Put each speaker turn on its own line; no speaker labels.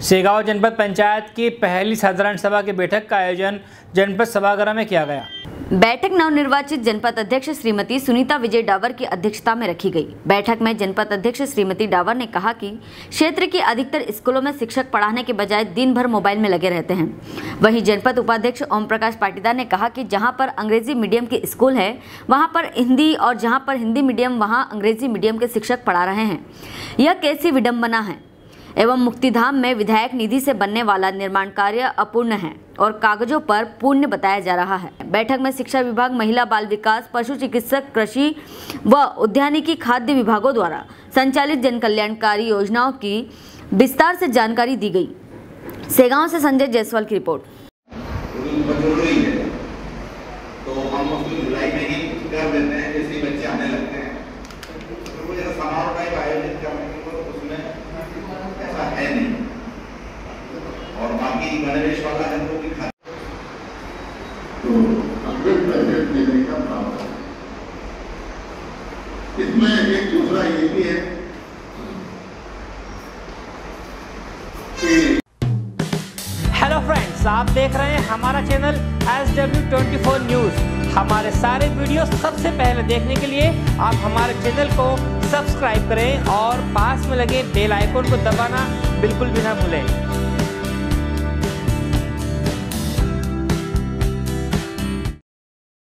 सेगांव जनपद पंचायत की पहली साधारण सभा की बैठक का आयोजन जनपद सभागार में किया गया।
बैठक नवनिर्वाचित जनपद अध्यक्ष श्रीमती सुनीता विजय डावर की अध्यक्षता में रखी गई। बैठक में जनपद अध्यक्ष श्रीमती डावर ने कहा कि क्षेत्र के अधिकतर स्कूलों में शिक्षक पढ़ाने के बजाय दिन भर मोबाइल में लगे रहते हैं। वहीं जनपद उपाध्यक्ष ओम प्रकाश पाटीदार ने कहा कि जहाँ पर अंग्रेज़ी मीडियम के स्कूल है, वहाँ पर हिंदी और जहाँ पर हिंदी मीडियम, वहाँ अंग्रेज़ी मीडियम के शिक्षक पढ़ा रहे हैं। यह कैसी विडम्बना है। एवं मुक्तिधाम में विधायक निधि से बनने वाला निर्माण कार्य अपूर्ण है और कागजों पर पूर्ण बताया जा रहा है। बैठक में शिक्षा विभाग, महिला बाल विकास, पशु चिकित्सक, कृषि व उद्यानिकी खाद्य विभागों द्वारा संचालित जन कल्याणकारी योजनाओं की विस्तार से जानकारी दी गई। सेगांव से संजय जायसवाल की रिपोर्ट।
तो हम उसको जुलाई में ही कर देते हैं जैसे बच्चे आने लगते हैं। वाला है तो
देने का प्रावधान इसमें एक दूसरा ये भी है
हेलो फ्रेंड्स आप देख रहे हैं हमारा channel S W twenty four news हमारे सारे वीडियो सबसे पहले देखने के लिए आप हमारे चैनल को सब्सक्राइब करें और पास में लगे बेल आइकन को दबाना बिल्कुल भी ना भूलें।